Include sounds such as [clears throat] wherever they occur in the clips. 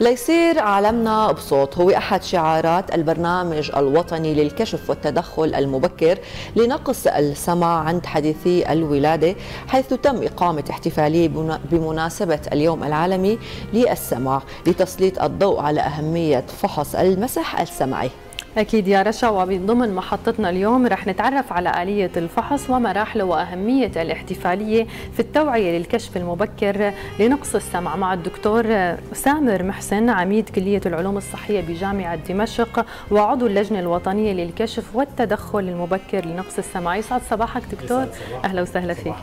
ليصير عالمنا بصوت. هو أحد شعارات البرنامج الوطني للكشف والتدخل المبكر لنقص السمع عند حديثي الولادة حيث تم إقامة احتفالية بمناسبة اليوم العالمي للسمع لتسليط الضوء على أهمية فحص المسح السمعي. أكيد يا رشا ومن ضمن محطتنا اليوم رح نتعرف على آلية الفحص ومراحله وأهمية الاحتفالية في التوعية للكشف المبكر لنقص السمع مع الدكتور سامر محسن عميد كلية العلوم الصحية بجامعة دمشق وعضو اللجنة الوطنية للكشف والتدخل المبكر لنقص السمع. يسعد صباحك دكتور. أهلا وسهلا فيك.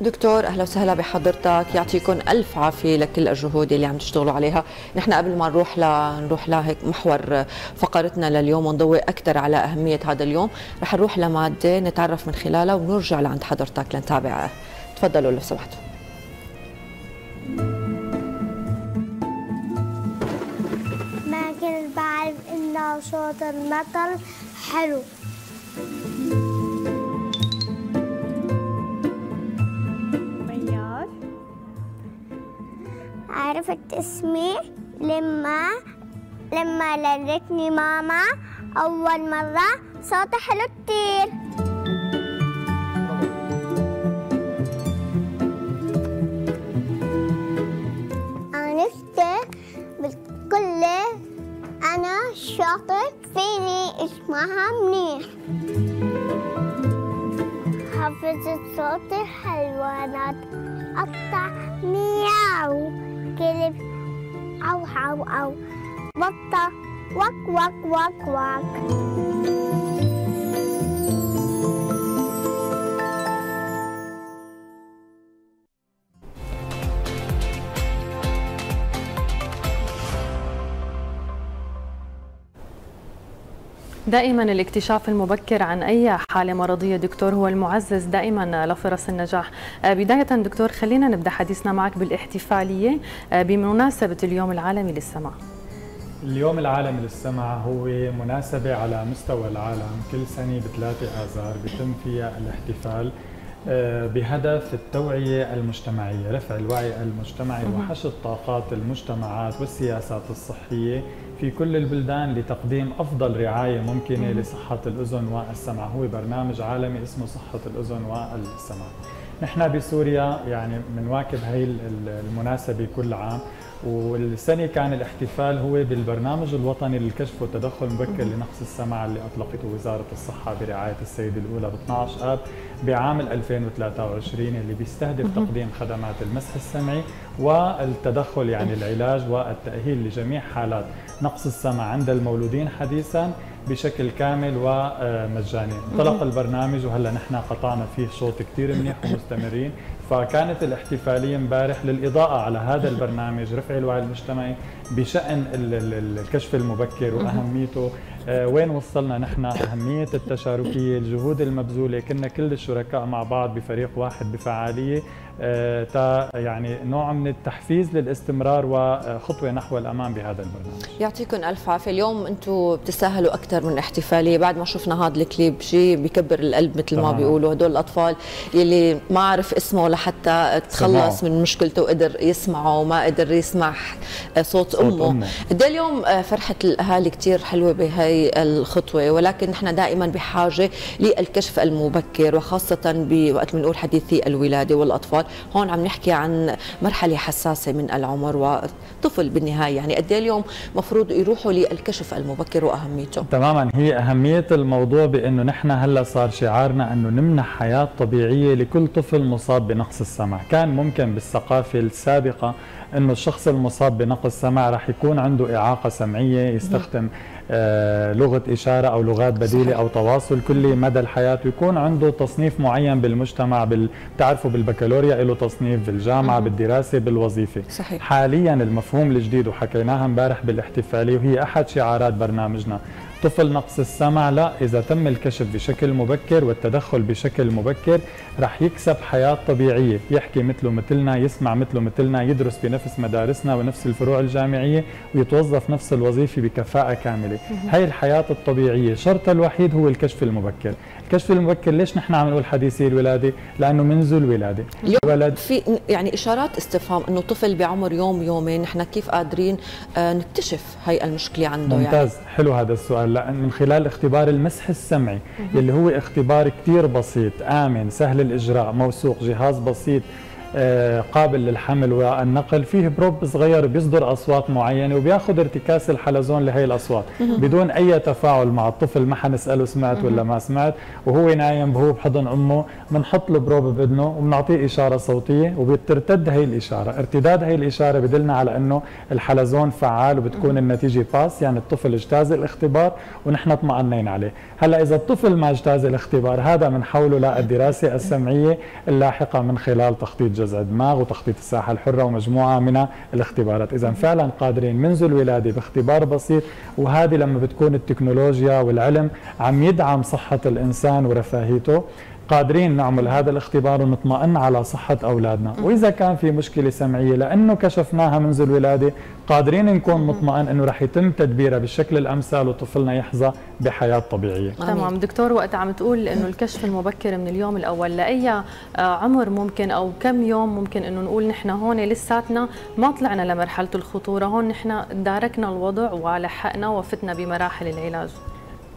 دكتور أهلا وسهلا بحضرتك. يعطيكم ألف عافية لكل الجهود اللي عم تشتغلوا عليها. نحن قبل ما نروح نروح لهيك محور فقرتنا لليوم ونضوي أكثر على أهمية هذا اليوم. رح نروح لمادة نتعرف من خلالها ونرجع لعند حضرتك لنتابع تفضلوا لو سمحتوا. ما كنت بعرف إنه صوت المطر حلو. عرفت اسمي لما لما لدتني ماما. أول مرة صوت حلو كتير. عرفت بالكل. أنا شاطر فيني. اسمها منيح. حفظت صوت الحيوانات قطع مياو. كلب. أو أو أو. بطة. وك وك وك وك دائما الاكتشاف المبكر عن أي حالة مرضية دكتور هو المعزز دائما لفرص النجاح. بداية دكتور خلينا نبدأ حديثنا معك بالاحتفالية. بمناسبة اليوم العالمي للسمع اليوم العالمي للسمع هو مناسبة على مستوى العالم. كل سنة بثلاثة آذار بيتم فيها الاحتفال آه، بهدف التوعية المجتمعية رفع الوعي المجتمعي وحشد طاقات المجتمعات والسياسات الصحية. في كل البلدان لتقديم أفضل رعاية ممكنة لصحة الأذن والسمع. هو برنامج عالمي اسمه صحة الأذن والسمع. نحن بسوريا يعني بنواكب هي المناسبة كل عام. والسنة كان الاحتفال هو بالبرنامج الوطني للكشف والتدخل المبكر لنقص السمع اللي أطلقته وزارة الصحة برعاية السيد الأولى ب 12 آب بعام 2023 اللي بيستهدف تقديم خدمات المسح السمعي والتدخل يعني العلاج والتأهيل لجميع حالات نقص السمع عند المولودين حديثا. بشكل كامل ومجاني. انطلق البرنامج وهلا نحن قطعنا فيه شوط كثير منيح ومستمرين. فكانت الاحتفالية امبارح للإضاءة على هذا البرنامج رفع الوعي المجتمعي بشأن الكشف المبكر وأهميته. آه، وين وصلنا نحن؟ أهمية التشاركية الجهود المبذولة كنا كل الشركاء مع بعض بفريق واحد بفعالية. آه، تا يعني نوع من التحفيز للاستمرار وخطوة نحو الامام بهذا البرنامج. يعطيكم ألف عافية، اليوم أنتم بتستاهلوا أكثر من احتفالية بعد ما شفنا هذا الكليب شيء بكبر القلب مثل ما بيقولوا هدول الأطفال يلي ما عرف اسمه لحتى تخلص سمعه. من مشكلته وقدر يسمعه وما قدر يسمع صوت, صوت أمه. أمه. قد إيه اليوم آه، فرحة الأهالي كثير حلوة بهي الخطوة ولكن نحن دائما بحاجة للكشف المبكر وخاصة بوقت بنقول حديثي الولادة والأطفال هون عم نحكي عن مرحلة حساسة من العمر وطفل بالنهاية. يعني قد إيه اليوم مفروض يروحوا للكشف المبكر وأهميته؟ تماما. هي أهمية الموضوع بأنه نحن هلأ صار شعارنا أنه نمنح حياة طبيعية لكل طفل مصاب بنقص السمع. كان ممكن بالثقافة السابقة أنه الشخص المصاب بنقص سمع رح يكون عنده إعاقة سمعية يستخدم لغة إشارة أو لغات بديلة. أو تواصل كلي مدى الحياة ويكون عنده تصنيف معين بالمجتمع بال... بتعرفوا بالبكالوريا له تصنيف بالجامعة مم. بالدراسة بالوظيفة صحيح. حاليا المفهوم الجديد وحكيناها امبارح بالاحتفالية وهي أحد شعارات برنامجنا طفل نقص السمع لا إذا تم الكشف بشكل مبكر والتدخل بشكل مبكر رح يكسب حياة طبيعية. يحكي مثله مثلنا يسمع مثله مثلنا يدرس بنفس مدارسنا ونفس الفروع الجامعية ويتوظف نفس الوظيفة بكفاءة كاملة. هاي الحياة الطبيعية شرطها الوحيد هو الكشف المبكر. الكشف المبكر ليش نحن عم نقول حديثي الولادة؟ لأنه منذ الولاده الولد في يعني إشارات استفهام إنه طفل بعمر يوم يومين نحن كيف قادرين آه، نكتشف هاي المشكلة عنده يعني. ممتاز. يعني. حلو هذا السؤال. من خلال اختبار المسح السمعي اللي هو اختبار كثير بسيط آمن سهل الإجراء موثوق جهاز بسيط. قابل للحمل والنقل. فيه probe صغير بيصدر أصوات معينة وبياخذ ارتكاس الحلزون لهي الأصوات بدون أي تفاعل مع الطفل ما حنسأله سمعت ولا ما سمعت. وهو نايم وهو بحضن أمه بنحط ال probe باذنه وبنعطيه إشارة صوتية وبترتد هي الإشارة. ارتداد هي الإشارة بدلنا على إنه الحلزون فعال وبتكون النتيجة pass يعني الطفل اجتاز الاختبار ونحن اطمأنين عليه. هلأ إذا الطفل ما اجتاز الاختبار هذا بنحوله للدراسه السمعية اللاحقة من خلال تخطيط جزء دماغ وتخطيط الساحة الحرة ومجموعة من الاختبارات. إذا فعلا قادرين منذ الولادة باختبار بسيط وهذه لما بتكون التكنولوجيا والعلم عم يدعم صحة الإنسان ورفاهيته قادرين نعمل هذا الاختبار ونطمئن على صحة أولادنا. وإذا كان في مشكلة سمعية لأنه كشفناها منذ الولادة قادرين نكون مطمئن أنه رح يتم تدبيرها بالشكل الأمثل وطفلنا يحظى بحياة طبيعية. تمام. دكتور وقت عم تقول أنه الكشف المبكر من اليوم الأول لأي آه، عمر ممكن أو كم يوم ممكن أنه نقول نحن هون لساتنا ما طلعنا لمرحلة الخطورة هون نحن داركنا الوضع ولحقنا وفتنا بمراحل العلاج؟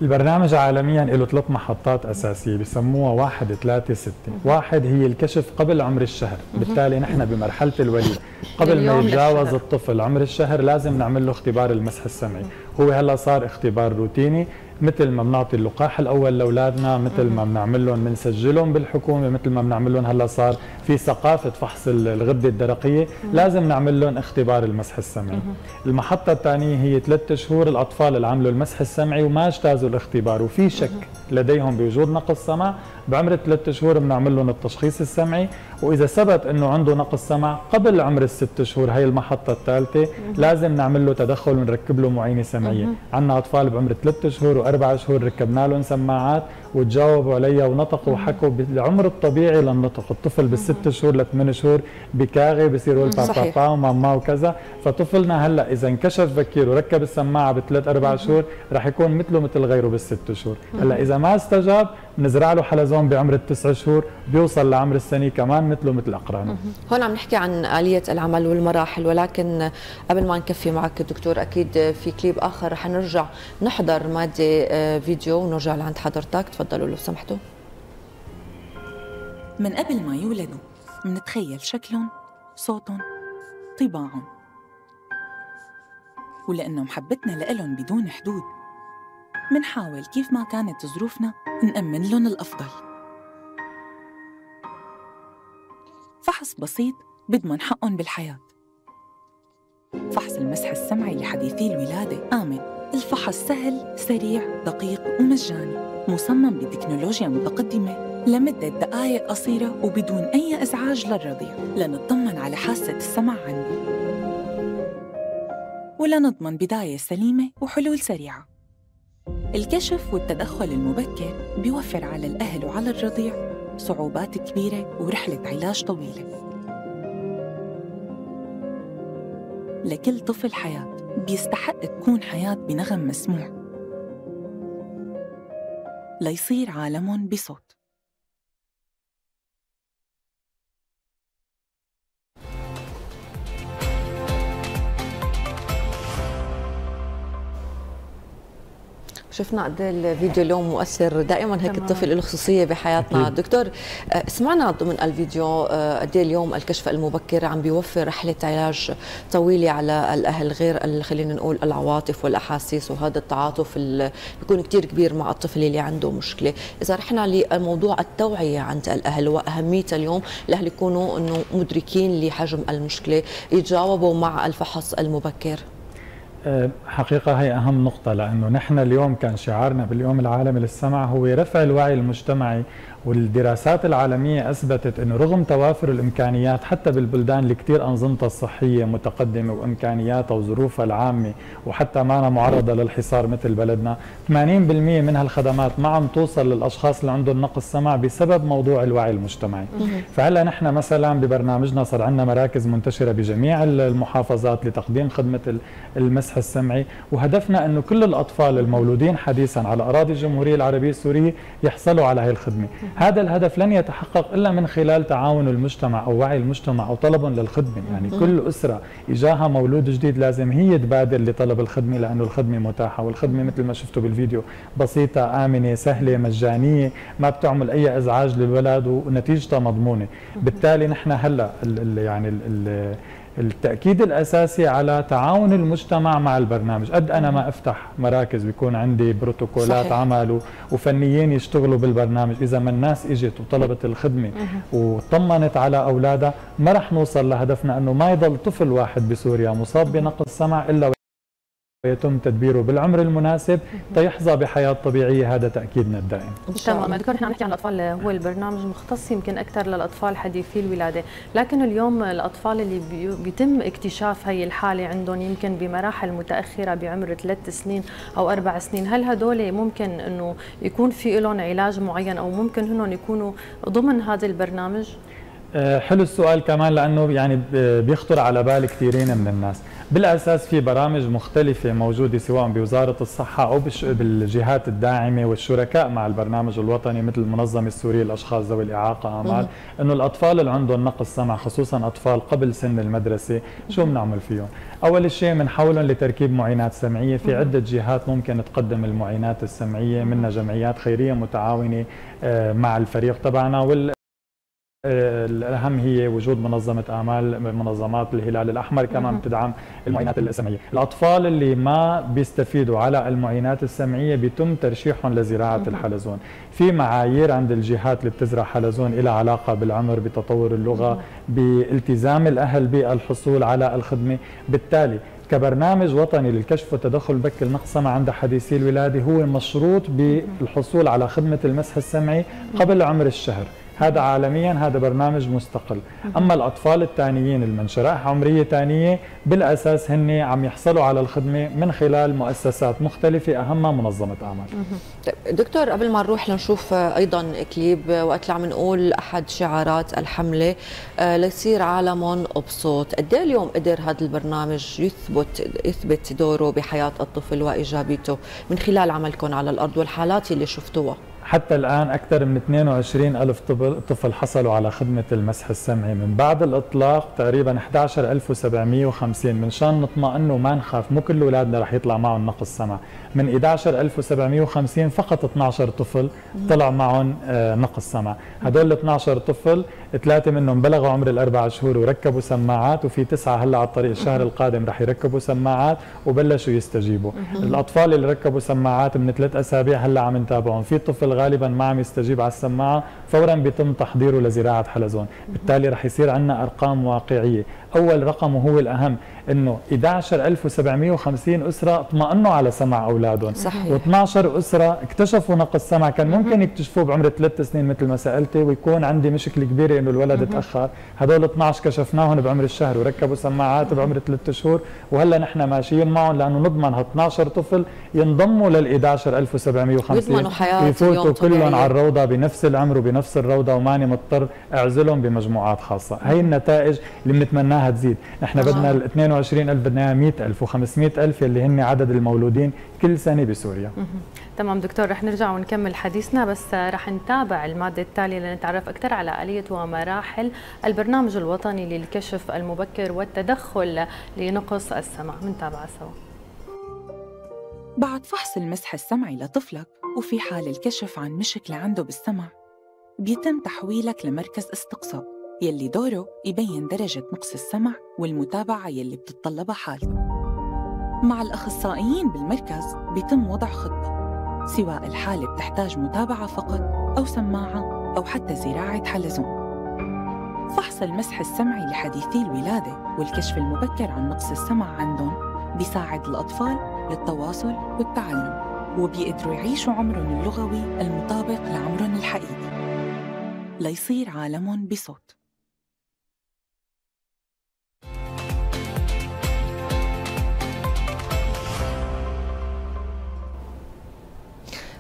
البرنامج عالميا له ثلاث محطات أساسية بسموها واحد ثلاثة ستة، واحد هي الكشف قبل عمر الشهر، بالتالي نحن بمرحلة الوليد. قبل ما يتجاوز الطفل عمر الشهر لازم نعمل له اختبار المسح السمعي، هو هلأ صار اختبار روتيني. مثل ما بنعطي اللقاح الأول لأولادنا مثل ما بنعمل لهم بنسجلهم بالحكومة مثل ما بنعمل لهم هلأ صار في ثقافة فحص الغده الدرقية. لازم نعمل لهم اختبار المسح السمعي. المحطة الثانية هي ثلاث شهور الأطفال اللي عملوا المسح السمعي وما اجتازوا الاختبار. وفي شك لديهم بوجود نقص سمع. بعمر ثلاث شهور بنعمل لهم التشخيص السمعي. وإذا ثبت إنه عنده نقص سمع قبل عمر الست شهور هي المحطة الثالثة لازم نعمل له تدخل ونركب له معينه سمعية. عندنا أطفال بعمر ثلاث شهور واربع شهور ركبنا لهم سماعات. وتجاوبوا عليها ونطقوا وحكوا بالعمر الطبيعي للنطق الطفل بالست شهور لثمان شهور بكاغي بصير يقول بابا بابا وماما وكذا. فطفلنا هلأ إذا انكشف بكير وركب السماعة بثلاث أربع شهور رح يكون مثله مثل غيره بالست شهور. هلأ إذا ما استجاب نزرع له حلزون بعمر التسع شهور بيوصل لعمر السنة كمان مثله مثل أقرانه. هون عم نحكي عن آلية العمل والمراحل ولكن قبل ما نكفي معك دكتور أكيد في كليب آخر رح نرجع نحضر مادة آه، فيديو ونرجع لعند حضرتك. تفضلوا لو سمحتوا. من قبل ما يولدوا منتخيل شكلهم صوتهم طباعهم. ولأنه محبتنا لإلهم بدون حدود. منحاول كيف ما كانت ظروفنا نأمن لهم الأفضل. فحص بسيط بضمن حقهم بالحياة. فحص المسح السمعي لحديثي الولادة. آمن الفحص سهل سريع دقيق ومجاني. مصمم بتكنولوجيا متقدمة. لمدة دقائق قصيرة وبدون أي إزعاج للرضيع. لنطمن على حاسة السمع عنده ولنضمن بداية سليمة وحلول سريعة. الكشف والتدخل المبكر بيوفر على الأهل وعلى الرضيع صعوبات كبيرة ورحلة علاج طويلة. لكل طفل حياة. بيستحق تكون حياة بنغم مسموع. ليصير عالم بصوت. شفنا قد إيه الفيديو اليوم مؤثر دائما هيك الطفل له خصوصية بحياتنا. أكيد. دكتور آه، سمعنا ضمن الفيديو آه، قد إيه اليوم الكشف المبكر عم بيوفر رحلة علاج طويلة على الأهل غير خلينا نقول العواطف والأحاسيس وهذا التعاطف بيكون كثير كبير مع الطفل اللي عنده مشكلة. إذا رحنا لموضوع التوعية عند الأهل وأهميتها اليوم الأهل يكونوا إنه مدركين لحجم المشكلة يتجاوبوا مع الفحص المبكر. حقيقة هي أهم نقطة لأنه نحن اليوم كان شعارنا باليوم العالمي للسمع هو رفع الوعي المجتمعي والدراسات العالمية أثبتت أنه رغم توافر الإمكانيات حتى بالبلدان اللي كثير أنظمتها الصحية متقدمة وإمكانياتها وظروفها العامة وحتى ما أنا معرضة للحصار مثل بلدنا 80% من هالخدمات ما عم توصل للأشخاص اللي عندهم نقص سمع بسبب موضوع الوعي المجتمعي. فهلأ نحن مثلا ببرنامجنا صار عندنا مراكز منتشرة بجميع المحافظات لتقديم خدمة المسح السمعي وهدفنا أنه كل الأطفال المولودين حديثا على أراضي الجمهورية العربية السورية يحصلوا على هذه الخدمة. هذا الهدف لن يتحقق إلا من خلال تعاون المجتمع أو وعي المجتمع أو طلبهم للخدمة. يعني كل أسرة إجاها مولود جديد لازم هي تبادر لطلب الخدمة لأنه الخدمة متاحة والخدمة مثل ما شفتوا بالفيديو بسيطة آمنة سهلة مجانية ما بتعمل أي إزعاج للولد ونتيجتها مضمونة. بالتالي نحن هلأ يعني ال التأكيد الأساسي على تعاون المجتمع مع البرنامج. قد أنا ما أفتح مراكز بيكون عندي بروتوكولات صحيح. عمل وفنيين يشتغلوا بالبرنامج. إذا ما الناس إجت وطلبت الخدمة وطمنت على أولادها ما رح نوصل لهدفنا أنه ما يضل طفل واحد بسوريا مصاب بنقص سمع إلا يتم تدبيره بالعمر المناسب تيحظى بحياة طبيعية هذا تأكيدنا الدائم. تمام دكتور نحن نحكي عن الأطفال هو البرنامج مختص يمكن أكثر للأطفال حديثي الولادة، لكن اليوم الأطفال اللي بيتم اكتشاف هي الحالة عندهم يمكن بمراحل متأخرة بعمر ثلاث سنين أو أربع سنين، هل هدول ممكن إنه يكون في لهم علاج معين أو ممكن هن يكونوا ضمن هذا البرنامج؟ آه، حلو السؤال كمان لأنه يعني بيخطر على بال كثيرين من الناس. بالأساس في برامج مختلفة موجودة سواء بوزارة الصحة أو بالجهات الداعمة والشركاء مع البرنامج الوطني مثل المنظمة السورية للأشخاص ذوي الإعاقة امال إنه الأطفال اللي عندهم نقص سمع خصوصا أطفال قبل سن المدرسة شو بنعمل فيهم؟ أول شيء بنحولهم لتركيب معينات سمعية. في عدة جهات ممكن تقدم المعينات السمعية. منها جمعيات خيرية متعاونة آه، مع الفريق تبعنا وال الأهم هي وجود منظمة امال منظمات الهلال الأحمر كمان بتدعم المعينات السمعيه، الأطفال اللي ما بيستفيدوا على المعينات السمعية بيتم ترشيحهم لزراعة الحلزون، في معايير عند الجهات اللي بتزرع حلزون لها علاقة بالعمر بتطور اللغة بالتزام الأهل بالحصول على الخدمة، بالتالي كبرنامج وطني للكشف والتدخل بك النقص سمع عند حديثي الولادة هو مشروط بالحصول على خدمة المسح السمعي قبل عمر الشهر. هذا عالميا هذا برنامج مستقل. أما الأطفال الثانيين اللي من شرائح عمرية ثانية بالأساس هن عم يحصلوا على الخدمة من خلال مؤسسات مختلفة اهمها منظمة أعمال. طيب دكتور قبل ما نروح لنشوف أيضا كليب وقت عم نقول أحد شعارات الحملة آه، ليصير عالم مبسوط قد إيه اليوم قدر هذا البرنامج يثبت يثبت دوره بحياة الطفل وإيجابيته من خلال عملكم على الأرض والحالات اللي شفتوها؟ حتى الآن أكثر من 22 ألف طفل حصلوا على خدمة المسح السمعي. من بعد الإطلاق تقريبا 11750 من شان نطمئن وما نخاف مو كل أولادنا رح يطلع معهم نقص سمع. من 11750 فقط 12 طفل طلع معهم آه، نقص سمع. هدول ال 12 طفل ثلاثة منهم بلغوا عمر الأربع شهور وركبوا سماعات وفي تسعة هلأ على الطريق الشهر القادم رح يركبوا سماعات وبلشوا يستجيبوا. الأطفال اللي ركبوا سماعات من ثلاث أسابيع هلأ عم نتابعهم في طفل غالبا ما عم يستجيب على السماعة فورا بيتم تحضيره لزراعة حلزون. بالتالي رح يصير عندنا أرقام واقعية. أول رقم وهو الأهم إنه 11750 أسرة اطمئنوا على سمع أولادهم. صحيح. و12 أسرة اكتشفوا نقص سمع كان ممكن يكتشفوه بعمر ثلاث سنين مثل ما سألتي ويكون عندي مشكلة كبيرة إنه الولد تأخر. هدول 12 كشفناهم بعمر الشهر وركبوا سماعات بعمر ثلاث شهور وهلأ نحن ماشيين معهم لأنه نضمن ه 12 طفل ينضموا لل 11750 يضمنوا حياه ويفوتوا كلهم على الروضة بنفس العمر وبنفس الروضة وماني مضطر أعزلهم بمجموعات خاصة. هي النتائج اللي بنتمناها تزيد نحن بدنا ال 22000 بدنا 100000 و500000 يلي هن عدد المولودين كل سنة بسوريا. تمام دكتور رح نرجع ونكمل حديثنا بس رح نتابع المادة التالية لنتعرف أكثر على آلية ومراحل البرنامج الوطني للكشف المبكر والتدخل لنقص السمع. منتابعة سوا. بعد فحص المسح السمعي لطفلك وفي حال الكشف عن مشكلة عنده بالسمع بيتم تحويلك لمركز استقصاء. يلي دوره يبين درجة نقص السمع والمتابعة يلي بتتطلبها حالته. مع الأخصائيين بالمركز بيتم وضع خطة سواء الحالة بتحتاج متابعة فقط أو سماعة أو حتى زراعة حلزون. فحص المسح السمعي لحديثي الولادة والكشف المبكر عن نقص السمع عندهم بيساعد الأطفال للتواصل والتعلم وبيقدروا يعيشوا عمرهم اللغوي المطابق لعمرهم الحقيقي. ليصير عالم بصوت.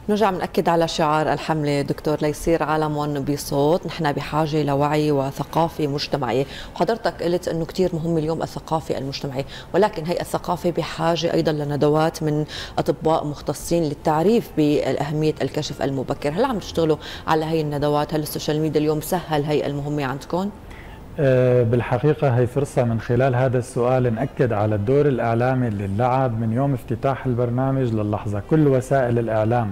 نرجع بنأكد على شعار الحملة. دكتور ليصير عالم بصوت. نحن بحاجة لوعي وثقافة مجتمعية. وحضرتك قلت أنه كتير مهم اليوم الثقافة المجتمعية. ولكن هي الثقافة بحاجة أيضا لندوات من أطباء مختصين للتعريف بأهمية الكشف المبكر. هل عم تشتغلوا على هي الندوات؟ هل ال social media اليوم سهل هي المهمة عندكم؟ أه، بالحقيقة هي فرصة من خلال هذا السؤال نأكد على الدور الإعلامي اللي لعب من يوم افتتاح البرنامج للحظة. كل وسائل الإعلام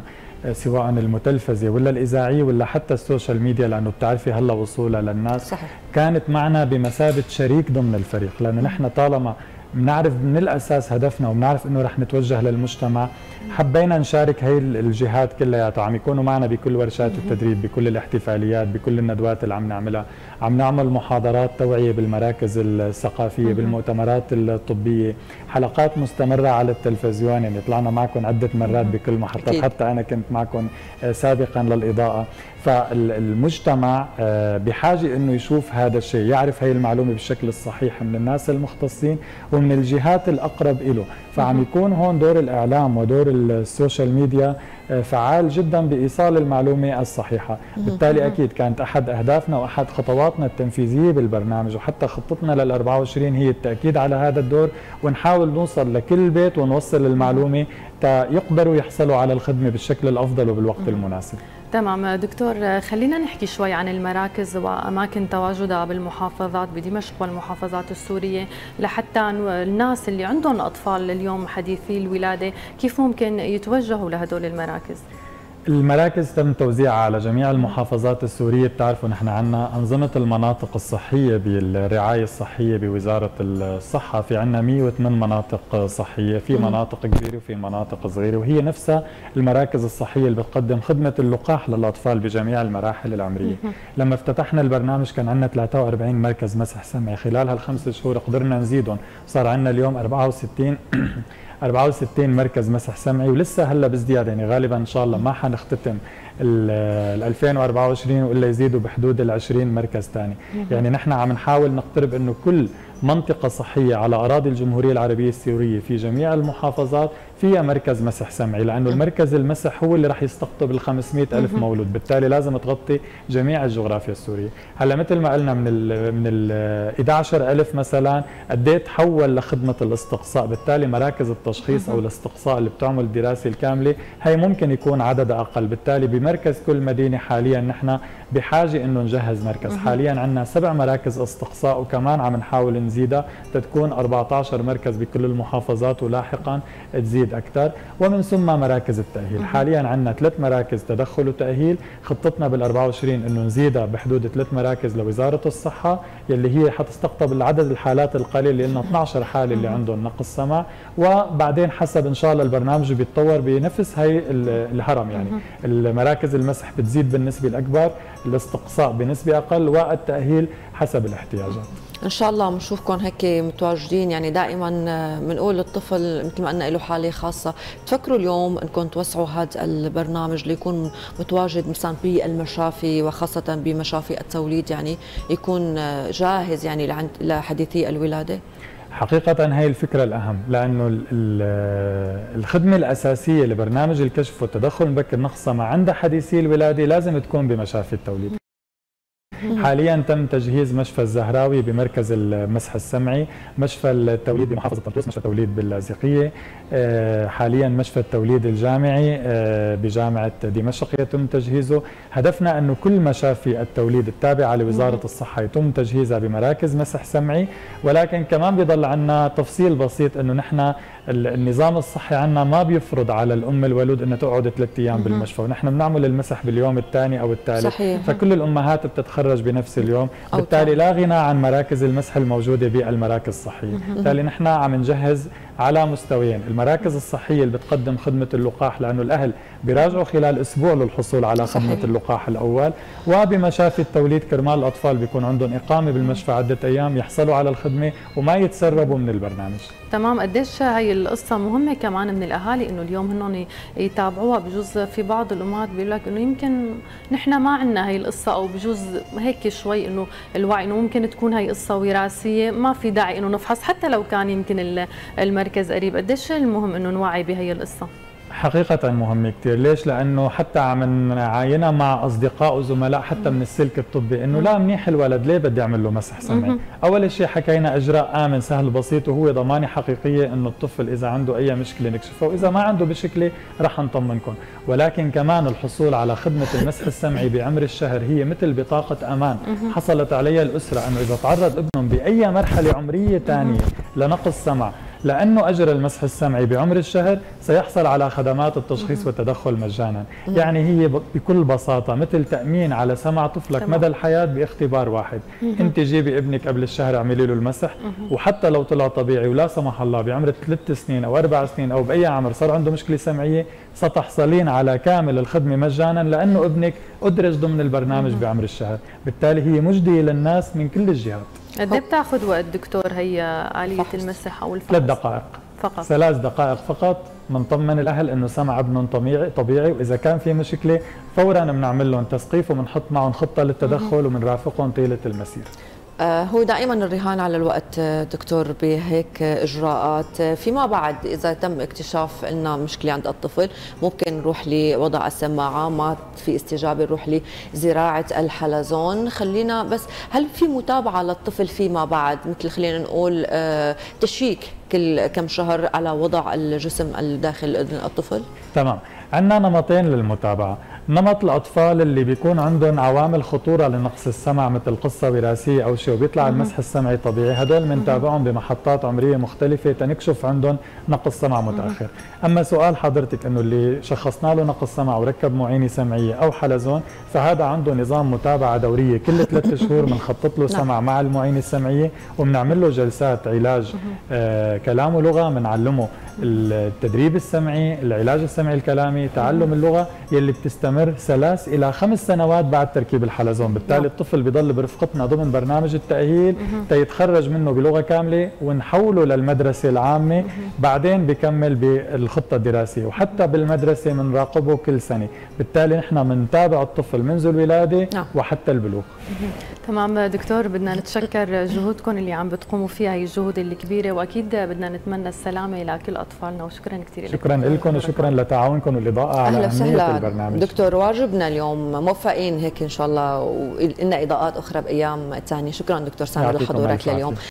سواء المتلفزة ولا الإذاعية ولا حتى ال social media لأنه بتعرفي هلأ وصولها للناس صحيح. كانت معنا بمثابة شريك ضمن الفريق لأنه نحن طالما بنعرف من الأساس هدفنا وبنعرف إنه رح نتوجه للمجتمع. حبينا نشارك هي الجهات كلياتها عم يكونوا معنا بكل ورشات التدريب بكل الاحتفاليات بكل الندوات اللي عم نعملها. عم نعمل محاضرات توعية بالمراكز الثقافية بالمؤتمرات الطبية. حلقات مستمرة على التلفزيون يعني طلعنا معكم عدة مرات بكل محطات. حتى أنا كنت معكم آه، سابقا للإضاءة. فالمجتمع آه، بحاجة إنه يشوف هذا الشيء يعرف هي المعلومة بالشكل الصحيح من الناس المختصين ومن الجهات الأقرب له فعم يكون هون دور الإعلام ودور ال social media آه، فعال جدا بإيصال المعلومة الصحيحة. بالتالي أكيد كانت أحد أهدافنا وأحد خطواتنا التنفيذية بالبرنامج وحتى خطتنا لل 24 هي التأكيد على هذا الدور ونحاول نوصل لكل بيت ونوصل المعلومة يقدروا يحصلوا على الخدمة بالشكل الأفضل وبالوقت المناسب. تمام. دكتور خلينا نحكي شوي عن المراكز وأماكن تواجدها بالمحافظات بدمشق والمحافظات السورية لحتى الناس اللي عندهم أطفال اليوم حديثي الولادة كيف ممكن يتوجهوا لهدول المراكز؟ المراكز تم توزيعها على جميع المحافظات السورية. بتعرفوا نحن عندنا أنظمة المناطق الصحية بالرعاية الصحية بوزارة الصحة. في عندنا 108 مناطق صحية في مناطق كبيرة وفي مناطق صغيرة وهي نفسها المراكز الصحية اللي بتقدم خدمة اللقاح للأطفال بجميع المراحل العمرية. لما افتتحنا البرنامج كان عندنا 43 مركز مسح سمعي. خلال هالخمس شهور قدرنا نزيدهم. صار عندنا اليوم 64 64 [clears throat] مركز مسح سمعي ولسه هلا بازدياد. يعني غالبا إن شاء الله ما حنختتم ال 2024 وإلا يزيدوا بحدود ال 20 مركز ثاني يعني نحن عم نحاول نقترب إنه كل منطقة صحية على أراضي الجمهورية العربية السورية في جميع المحافظات فيها مركز مسح سمعي لأنه المركز المسح هو اللي راح يستقطب ال 500 ألف مولود. بالتالي لازم تغطي جميع الجغرافيا السورية. هلا مثل ما قلنا من ال من ال 11 ألف مثلا قد إيه تحول لخدمة الاستقصاء؟ بالتالي مراكز التشخيص أو الاستقصاء اللي بتعمل الدراسة الكاملة هي ممكن يكون عددها أقل. بالتالي بمركز كل مدينة حاليا نحن بحاجة إنه نجهز مركز. حاليا عندنا سبع مراكز استقصاء وكمان عم نحاول نزيدها تتكون 14 مركز بكل المحافظات ولاحقا تزيد. أكثر. ومن ثم مراكز التأهيل. حاليا عندنا ثلاث مراكز تدخل وتأهيل. خطتنا بال 24 إنه نزيدها بحدود ثلاث مراكز لوزارة الصحة يلي هي حتستقطب العدد الحالات القليل اللي لنا 12 حالة اللي عندهم نقص سمع وبعدين حسب إن شاء الله البرنامج بيتطور بنفس هي الهرم يعني. المراكز المسح بتزيد بالنسبة الأكبر الاستقصاء بنسبة أقل والتأهيل حسب الاحتياجات. إن شاء الله بنشوفكم هيك متواجدين يعني دائما بنقول للطفل مثل ما قلنا له حالة خاصة. تفكروا اليوم انكم توسعوا هذا البرنامج ليكون متواجد مثلا بالمشافي وخاصة بمشافي التوليد يعني يكون جاهز يعني لحديثي الولادة؟ حقيقة هي الفكرة الأهم لأنه الخدمة الأساسية لبرنامج الكشف والتدخل المبكر نقصة ما عند حديثي الولادة لازم تكون بمشافي التوليد. حاليا تم تجهيز مشفى الزهراوي بمركز المسح السمعي مشفى التوليد بمحافظة طنطوس مشفى التوليد باللاذقية آه، حاليا مشفى التوليد الجامعي آه، بجامعة دمشق يتم تجهيزه. هدفنا أنه كل مشافي التوليد التابعة لوزارة الصحة يتم تجهيزها بمراكز مسح سمعي. ولكن كمان بيضل عندنا تفصيل بسيط أنه نحن النظام الصحي عندنا ما بيفرض على الأم الولود أنها تقعد ثلاث أيام بالمشفى ونحن بنعمل المسح باليوم الثاني أو الثالث. فكل الأمهات بتتخرج بنفس اليوم بالتالي لا غنى عن مراكز المسح الموجودة بالمراكز الصحية. بالتالي نحن عم نجهز على مستويين. المراكز الصحية اللي بتقدم خدمة اللقاح لأنه الأهل بيراجعوا خلال أسبوع للحصول على صحيح. خدمه اللقاح الأول. وبمشافي التوليد كرمال الأطفال بيكون عندهم إقامة بالمشفى عدة أيام يحصلوا على الخدمة وما يتسربوا من البرنامج. تمام. قديش هي القصة مهمة كمان من الأهالي إنه اليوم هن يتابعوها بجوز في بعض الأمهات بيقول لك إنه يمكن نحن ما عندنا هي القصة أو بجوز هيك شوي إنه الوعي إنه ممكن تكون هي قصة وراثية. ما في داعي إنه نفحص حتى لو كان يمكن المركز قريب قديش المهم إنه نوعي بهي القصة؟ حقيقة مهمة كثير، ليش؟ لأنه حتى عم نعاينها مع أصدقاء وزملاء حتى من السلك الطبي، إنه لا منيح الولد ليه بدي أعمل له مسح سمعي؟ أول شيء حكينا إجراء آمن سهل بسيط وهو ضمانة حقيقية إنه الطفل إذا عنده أي مشكلة نكشفها، وإذا ما عنده مشكلة رح نطمنكم، ولكن كمان الحصول على خدمة المسح السمعي بعمر الشهر هي مثل بطاقة أمان. حصلت عليها الأسرة إنه إذا تعرض ابنهم بأي مرحلة عمرية ثانية لنقص سمع لأنه أجر المسح السمعي بعمر الشهر سيحصل على خدمات التشخيص والتدخل مجانا. يعني هي بكل بساطة مثل تأمين على سمع طفلك مدى الحياة باختبار واحد. أنت جيبي ابنك قبل الشهر اعملي له المسح. وحتى لو طلع طبيعي ولا سمح الله بعمر ثلاث سنين أو أربع سنين أو بأي عمر صار عنده مشكلة سمعية ستحصلين على كامل الخدمة مجانا لأنه ابنك أدرج ضمن البرنامج بعمر الشهر. بالتالي هي مجدية للناس من كل الجهات. قد إيه بتاخذ وقت دكتور هي آلية فحص. المسح أو الفحص؟ ثلاث دقائق. فقط. ثلاث دقائق فقط. بنطمن الأهل إنه سمع ابنهم طبيعي طبيعي وإذا كان في مشكلة فورا بنعمل لهم تسقيف وبنحط معهم خطة للتدخل وبنرافقهم طيلة المسير. هو دائما الرهان على الوقت آه، دكتور بهيك إجراءات. آه، فيما بعد إذا تم اكتشاف لنا مشكلة عند الطفل ممكن نروح لوضع السماعة ما في استجابة نروح لزراعة الحلزون. خلينا بس هل في متابعة للطفل فيما بعد؟ مثل خلينا نقول تشيك كل كم شهر على وضع الجسم الداخل إذن الطفل؟ تمام. عندنا نمطين للمتابعة. نمط الأطفال اللي بيكون عندهم عوامل خطورة لنقص السمع مثل قصه وراثيه أو شيء وبيطلع المسح السمعي طبيعي. هدول بنتابعهم بمحطات عمرية مختلفة تنكشف عندهم نقص سمع متأخر. أما سؤال حضرتك إنه اللي شخصنا له نقص سمع وركب معينة سمعية أو حلزون فهذا عنده نظام متابعة دورية. كل ثلاث [laughs] شهور بنخطط له نعم. سمع مع المعينة السمعية وبنعمل له جلسات علاج آه كلام ولغة بنعلمه. التدريب السمعي العلاج السمعي الكلامي تعلم اللغة يلي بتستمر ثلاث إلى خمس سنوات بعد تركيب الحلزون. بالتالي نعم. الطفل بضل برفقتنا ضمن برنامج التأهيل تيتخرج منه بلغة كاملة ونحوله للمدرسة العامة بعدين بكمل بالخطة الدراسية وحتى بالمدرسة بنراقبه كل سنة. بالتالي نحن بنتابع الطفل منذ الولادة نعم. وحتى البلوغ. تمام دكتور بدنا نتشكر جهودكم اللي عم بتقوموا فيها هي الجهود الكبيرة وأكيد بدنا نتمنى السلامة لكل أطفالنا وشكرا كثير شكرا لكم وشكرا لتعاونكم والاضاءه على أهمية البرنامج. دكتور واجبنا اليوم موفقين هيك إن شاء الله ولنا إضاءات أخرى بأيام ثانية شكرا دكتور سامي لحضورك لليوم.